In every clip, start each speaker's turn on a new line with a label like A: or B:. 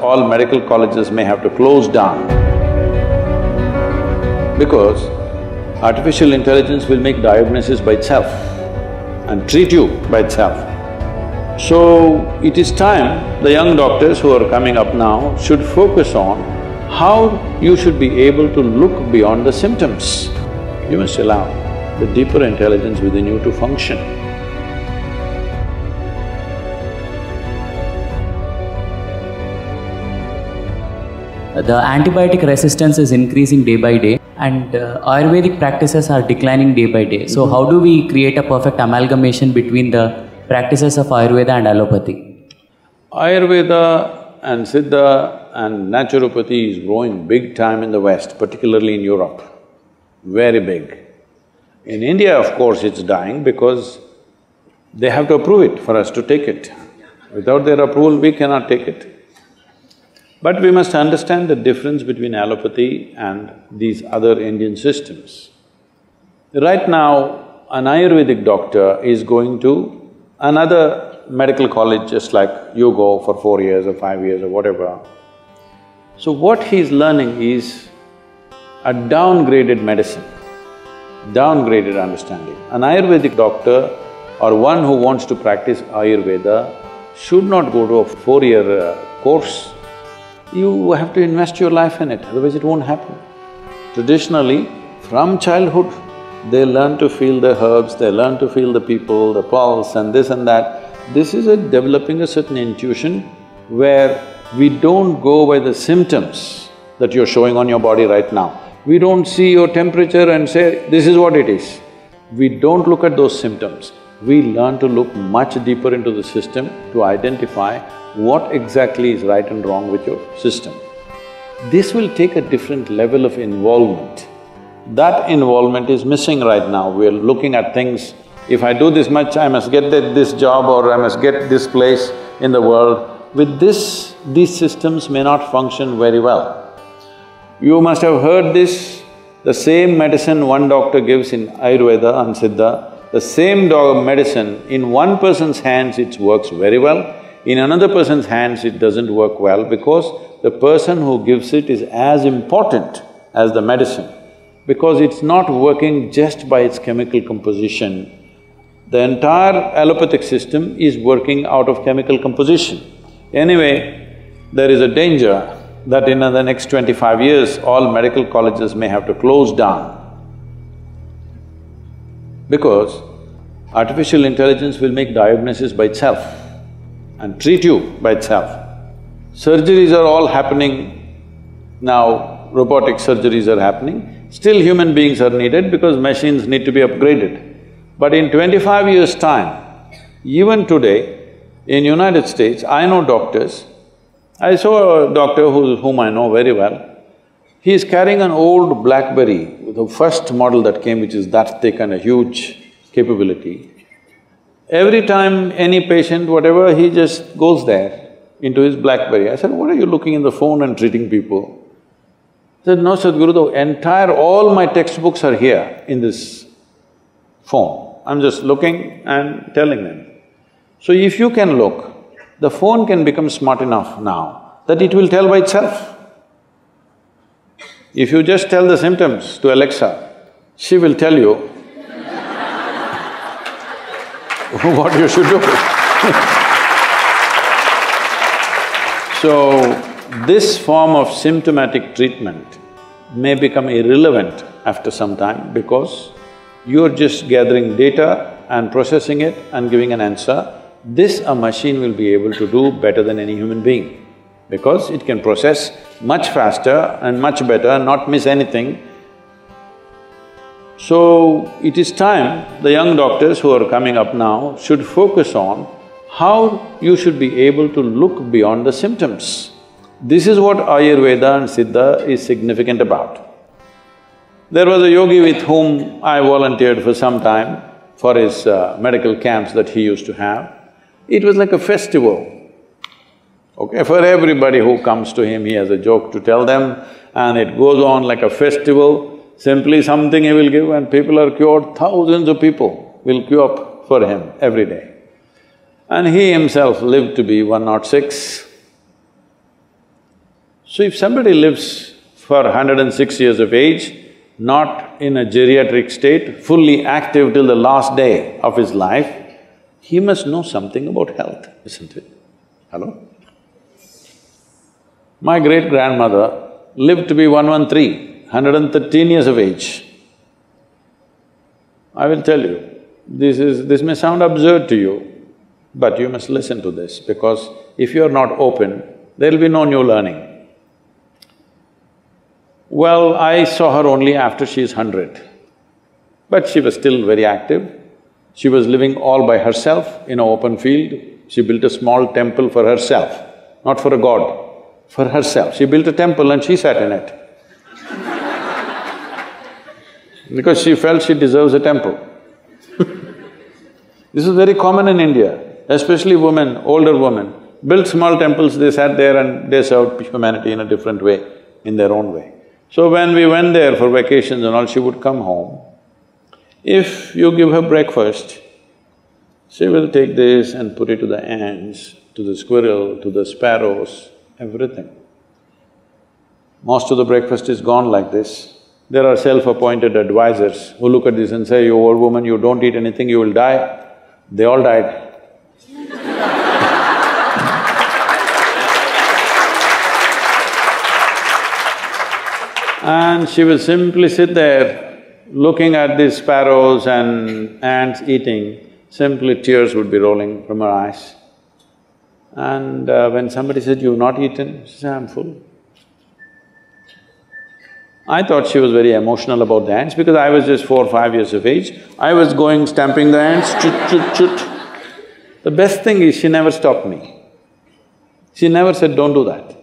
A: all medical colleges may have to close down because artificial intelligence will make diagnosis by itself and treat you by itself. So, it is time the young doctors who are coming up now should focus on how you should be able to look beyond the symptoms. You must allow the deeper intelligence within you to function.
B: The antibiotic resistance is increasing day by day and uh, Ayurvedic practices are declining day by day. So, how do we create a perfect amalgamation between the practices of Ayurveda and allopathy?
A: Ayurveda and Siddha and naturopathy is growing big time in the West, particularly in Europe, very big. In India, of course, it's dying because they have to approve it for us to take it. Without their approval, we cannot take it. But we must understand the difference between allopathy and these other Indian systems. Right now, an Ayurvedic doctor is going to another medical college just like you go for four years or five years or whatever. So what he's learning is a downgraded medicine, downgraded understanding. An Ayurvedic doctor or one who wants to practice Ayurveda should not go to a four-year uh, course you have to invest your life in it, otherwise it won't happen. Traditionally, from childhood, they learn to feel the herbs, they learn to feel the people, the pulse and this and that. This is a developing a certain intuition where we don't go by the symptoms that you're showing on your body right now. We don't see your temperature and say, this is what it is. We don't look at those symptoms. We learn to look much deeper into the system to identify what exactly is right and wrong with your system. This will take a different level of involvement. That involvement is missing right now. We're looking at things, if I do this much, I must get this job or I must get this place in the world. With this, these systems may not function very well. You must have heard this, the same medicine one doctor gives in Ayurveda and Siddha, the same dog medicine, in one person's hands it works very well, in another person's hands, it doesn't work well because the person who gives it is as important as the medicine because it's not working just by its chemical composition. The entire allopathic system is working out of chemical composition. Anyway, there is a danger that in the next twenty-five years, all medical colleges may have to close down because artificial intelligence will make diagnosis by itself and treat you by itself. Surgeries are all happening now, robotic surgeries are happening. Still human beings are needed because machines need to be upgraded. But in twenty-five years' time, even today, in United States, I know doctors, I saw a doctor who, whom I know very well, he is carrying an old BlackBerry, the first model that came which is that thick and a huge capability. Every time any patient, whatever, he just goes there into his Blackberry. I said, what are you looking in the phone and treating people? He said, no, Sadhguru, the entire… all my textbooks are here in this phone. I'm just looking and telling them. So if you can look, the phone can become smart enough now that it will tell by itself. If you just tell the symptoms to Alexa, she will tell you what you should do. so, this form of symptomatic treatment may become irrelevant after some time because you're just gathering data and processing it and giving an answer. This a machine will be able to do better than any human being because it can process much faster and much better and not miss anything so, it is time the young doctors who are coming up now should focus on how you should be able to look beyond the symptoms. This is what Ayurveda and Siddha is significant about. There was a yogi with whom I volunteered for some time for his uh, medical camps that he used to have. It was like a festival. Okay, for everybody who comes to him, he has a joke to tell them and it goes on like a festival. Simply something he will give and people are cured, thousands of people will queue up for him every day. And he himself lived to be 106. So if somebody lives for 106 years of age, not in a geriatric state, fully active till the last day of his life, he must know something about health, isn't it? Hello? My great-grandmother lived to be 113, 113 years of age. I will tell you, this is… this may sound absurd to you, but you must listen to this because if you're not open, there'll be no new learning. Well, I saw her only after she is hundred, but she was still very active. She was living all by herself in an open field. She built a small temple for herself, not for a god, for herself. She built a temple and she sat in it because she felt she deserves a temple. this is very common in India especially women, older women, built small temples, they sat there and they served humanity in a different way, in their own way. So when we went there for vacations and all, she would come home. If you give her breakfast, she will take this and put it to the ants, to the squirrel, to the sparrows, everything. Most of the breakfast is gone like this. There are self-appointed advisors who look at this and say, you old woman, you don't eat anything, you will die. They all died. And she will simply sit there looking at these sparrows and ants eating, simply tears would be rolling from her eyes. And uh, when somebody said, you've not eaten, she said, I'm full. I thought she was very emotional about the ants because I was just four or five years of age. I was going stamping the ants, chut, chut, chut. The best thing is she never stopped me. She never said, don't do that.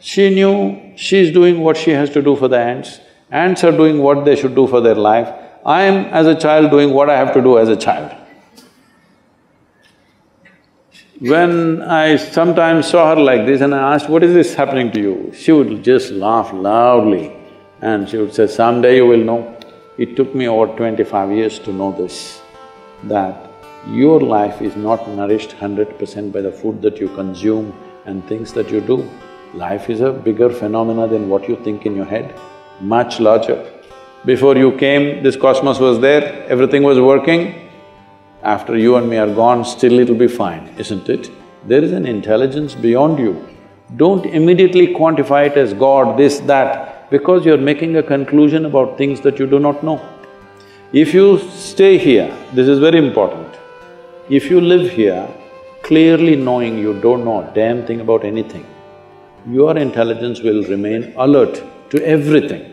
A: She knew she's doing what she has to do for the ants, ants are doing what they should do for their life, I am as a child doing what I have to do as a child. When I sometimes saw her like this and I asked, what is this happening to you? She would just laugh loudly and she would say, someday you will know. It took me over twenty-five years to know this, that your life is not nourished hundred percent by the food that you consume and things that you do. Life is a bigger phenomena than what you think in your head, much larger. Before you came, this cosmos was there, everything was working. After you and me are gone, still it'll be fine, isn't it? There is an intelligence beyond you. Don't immediately quantify it as God, this, that, because you're making a conclusion about things that you do not know. If you stay here, this is very important. If you live here, clearly knowing you don't know a damn thing about anything, your intelligence will remain alert to everything.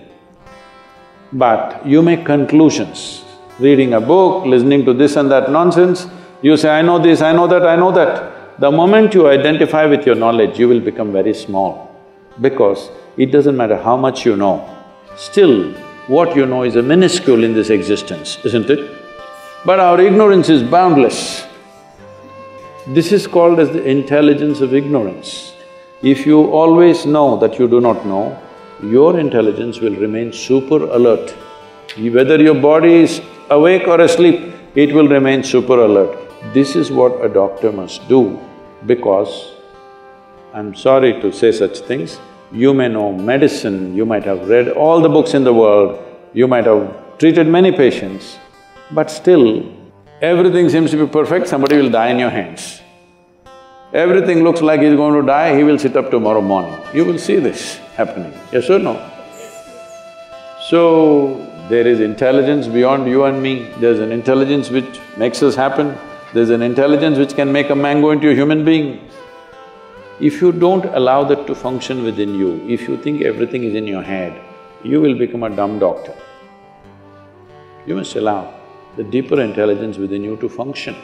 A: But you make conclusions, reading a book, listening to this and that nonsense, you say, I know this, I know that, I know that. The moment you identify with your knowledge, you will become very small because it doesn't matter how much you know, still what you know is a minuscule in this existence, isn't it? But our ignorance is boundless. This is called as the intelligence of ignorance. If you always know that you do not know, your intelligence will remain super alert. Whether your body is awake or asleep, it will remain super alert. This is what a doctor must do because, I'm sorry to say such things, you may know medicine, you might have read all the books in the world, you might have treated many patients, but still, everything seems to be perfect, somebody will die in your hands everything looks like he's going to die, he will sit up tomorrow morning. You will see this happening, yes or no? So, there is intelligence beyond you and me, there's an intelligence which makes us happen, there's an intelligence which can make a man go into a human being. If you don't allow that to function within you, if you think everything is in your head, you will become a dumb doctor. You must allow the deeper intelligence within you to function.